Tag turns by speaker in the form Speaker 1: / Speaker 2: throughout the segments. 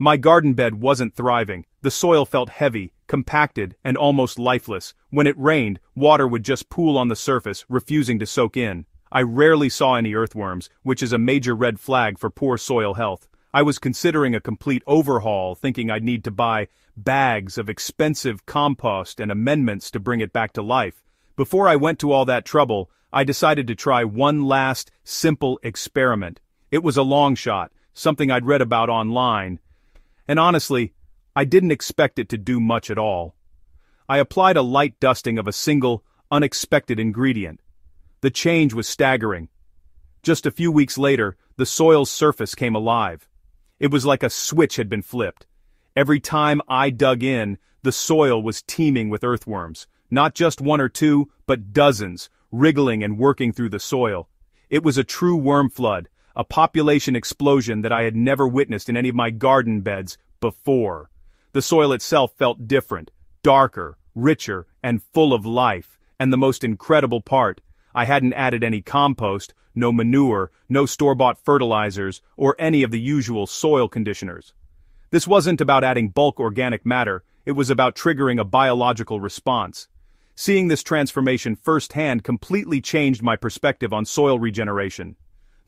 Speaker 1: My garden bed wasn't thriving, the soil felt heavy, compacted, and almost lifeless. When it rained, water would just pool on the surface, refusing to soak in. I rarely saw any earthworms, which is a major red flag for poor soil health. I was considering a complete overhaul, thinking I'd need to buy bags of expensive compost and amendments to bring it back to life. Before I went to all that trouble, I decided to try one last, simple experiment. It was a long shot, something I'd read about online. And honestly, I didn't expect it to do much at all. I applied a light dusting of a single, unexpected ingredient. The change was staggering. Just a few weeks later, the soil's surface came alive. It was like a switch had been flipped. Every time I dug in, the soil was teeming with earthworms, not just one or two, but dozens, wriggling and working through the soil. It was a true worm flood, a population explosion that I had never witnessed in any of my garden beds before. The soil itself felt different, darker, richer, and full of life, and the most incredible part, I hadn't added any compost, no manure, no store-bought fertilizers, or any of the usual soil conditioners. This wasn't about adding bulk organic matter, it was about triggering a biological response. Seeing this transformation firsthand completely changed my perspective on soil regeneration.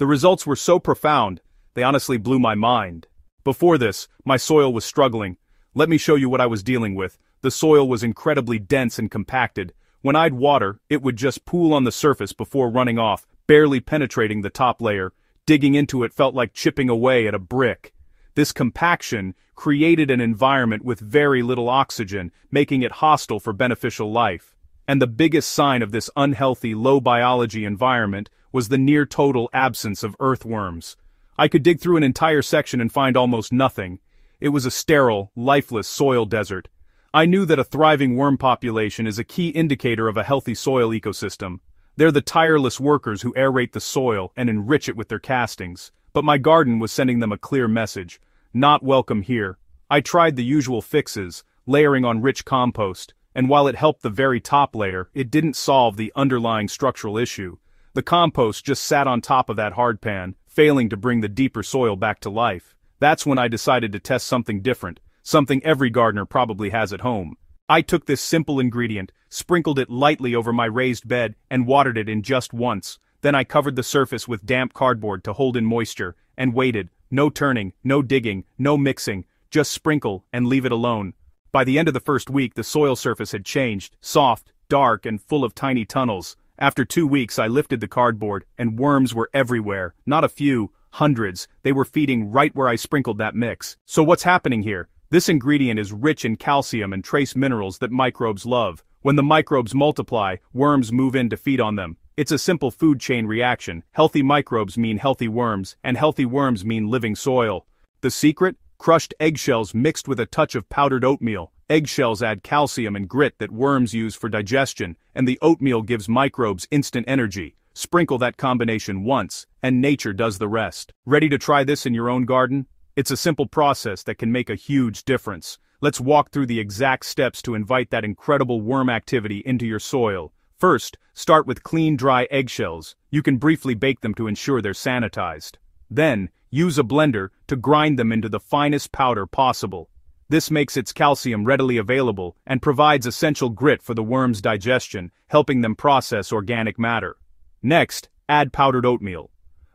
Speaker 1: The results were so profound, they honestly blew my mind. Before this, my soil was struggling. Let me show you what I was dealing with. The soil was incredibly dense and compacted, when I'd water, it would just pool on the surface before running off, barely penetrating the top layer. Digging into it felt like chipping away at a brick. This compaction created an environment with very little oxygen, making it hostile for beneficial life. And the biggest sign of this unhealthy low biology environment was the near total absence of earthworms. I could dig through an entire section and find almost nothing. It was a sterile, lifeless soil desert. I knew that a thriving worm population is a key indicator of a healthy soil ecosystem. They're the tireless workers who aerate the soil and enrich it with their castings. But my garden was sending them a clear message. Not welcome here. I tried the usual fixes, layering on rich compost, and while it helped the very top layer, it didn't solve the underlying structural issue. The compost just sat on top of that hardpan, failing to bring the deeper soil back to life. That's when I decided to test something different, something every gardener probably has at home. I took this simple ingredient, sprinkled it lightly over my raised bed, and watered it in just once. Then I covered the surface with damp cardboard to hold in moisture, and waited, no turning, no digging, no mixing, just sprinkle and leave it alone. By the end of the first week the soil surface had changed, soft, dark and full of tiny tunnels. After two weeks I lifted the cardboard, and worms were everywhere, not a few, hundreds, they were feeding right where I sprinkled that mix. So what's happening here? This ingredient is rich in calcium and trace minerals that microbes love. When the microbes multiply, worms move in to feed on them. It's a simple food chain reaction. Healthy microbes mean healthy worms, and healthy worms mean living soil. The secret? Crushed eggshells mixed with a touch of powdered oatmeal. Eggshells add calcium and grit that worms use for digestion, and the oatmeal gives microbes instant energy. Sprinkle that combination once, and nature does the rest. Ready to try this in your own garden? It's a simple process that can make a huge difference. Let's walk through the exact steps to invite that incredible worm activity into your soil. First, start with clean dry eggshells. You can briefly bake them to ensure they're sanitized. Then, use a blender to grind them into the finest powder possible. This makes its calcium readily available and provides essential grit for the worm's digestion, helping them process organic matter. Next, add powdered oatmeal.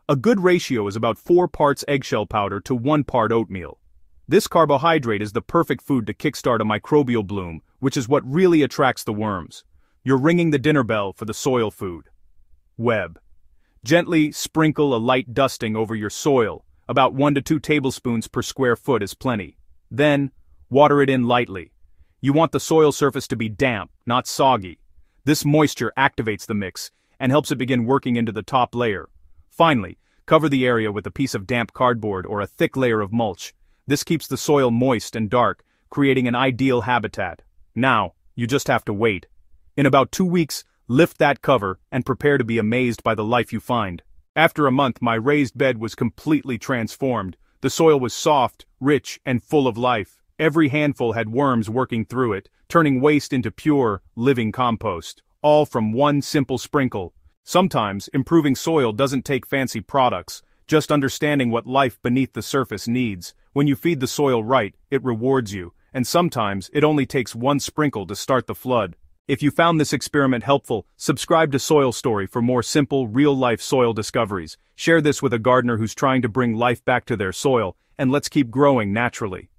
Speaker 1: A good ratio is about 4 parts eggshell powder to 1 part oatmeal. This carbohydrate is the perfect food to kickstart a microbial bloom, which is what really attracts the worms. You're ringing the dinner bell for the soil food. Web. Gently sprinkle a light dusting over your soil, about 1 to 2 tablespoons per square foot is plenty. Then, water it in lightly. You want the soil surface to be damp, not soggy. This moisture activates the mix and helps it begin working into the top layer, Finally, cover the area with a piece of damp cardboard or a thick layer of mulch. This keeps the soil moist and dark, creating an ideal habitat. Now, you just have to wait. In about two weeks, lift that cover and prepare to be amazed by the life you find. After a month my raised bed was completely transformed. The soil was soft, rich, and full of life. Every handful had worms working through it, turning waste into pure, living compost. All from one simple sprinkle, Sometimes, improving soil doesn't take fancy products, just understanding what life beneath the surface needs. When you feed the soil right, it rewards you, and sometimes it only takes one sprinkle to start the flood. If you found this experiment helpful, subscribe to Soil Story for more simple, real-life soil discoveries. Share this with a gardener who's trying to bring life back to their soil, and let's keep growing naturally.